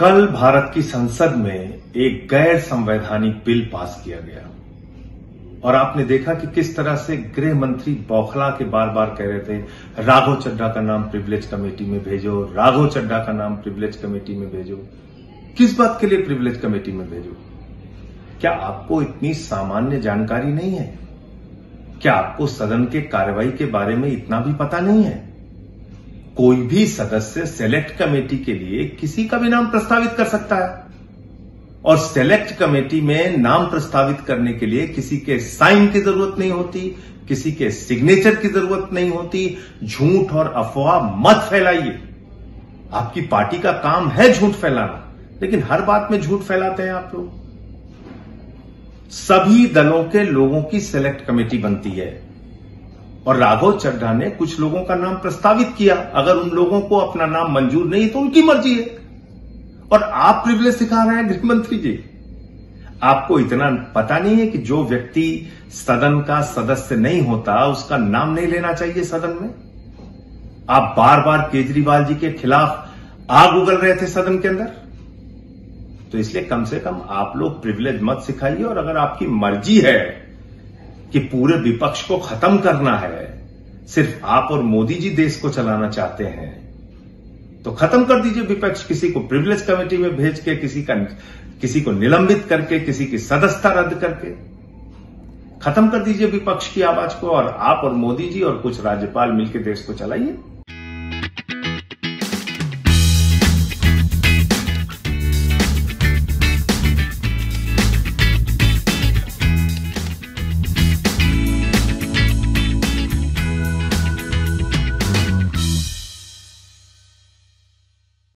कल भारत की संसद में एक गैर संवैधानिक बिल पास किया गया। और आपने देखा कि किस तरह से गृह मंत्री बौखला के बार बार कह रहे थे, राघव चड्डा का नाम प्रिविलेज कमेटी में भेजो, राघव चड्डा का नाम प्रिविलेज कमेटी में भेजो। किस बात के लिए प्रिविलेज कमेटी में भेजो? क्या आपको इतनी सामान्य जानकारी नहीं है? क्या आपको सदन के कार्रवाई के बारे में इतना भी पता नहीं है? कोई भी सदस्य सेलेक्ट कमेटी के लिए किसी का भी नाम प्रस्तावित कर सकता है। और सेलेक्ट कमेटी में नाम प्रस्तावित करने के लिए किसी के साइन की ज़रूरत नहीं होती, किसी के सिग्नेचर की ज़रूरत नहीं होती। झूठ और अफवाह मत फैलाइए। आपकी पार्टी का काम है झूठ फैलाना, लेकिन हर बात में झूठ फैलाते हैं आप लोग। सभी दलों के लोगों की सेलेक्ट कमेटी बनती है। और राघव चड्ढा ने कुछ लोगों का नाम प्रस्तावित किया। अगर उन लोगों को अपना नाम मंजूर नहीं तो उनकी मर्ज़ी है। और आप प्रिविलेज सिखा रहे हैं गृह मंत्री जी। आपको इतना पता नहीं है कि जो व्यक्ति सदन का सदस्य नहीं होता, उसका नाम नहीं लेना चाहिए सदन में? आप बार बार केजरीवाल जी के खिलाफ आग उगल रहे थे सदन के अंदर? तो इसलिए कम से कम आप लोग प्रिविलेज मत सिखाइए, और अगर आपकी मर्ज़ी है कि पूरे विपक्ष को खत्म करना है। सिर्फ़ आप और मोदी जी देश को चलाना चाहते हैं। तो खत्म कर दीजिए विपक्ष, किसी को प्रिविलेज कमेटी में भेज के, किसी का, किसी को निलंबित करके, किसी की सदस्यता रद्द करके। खत्म कर दीजिए विपक्ष की आवाज़ को और आप और मोदी जी और कुछ राज्यपाल मिलकर देश को चलाइए।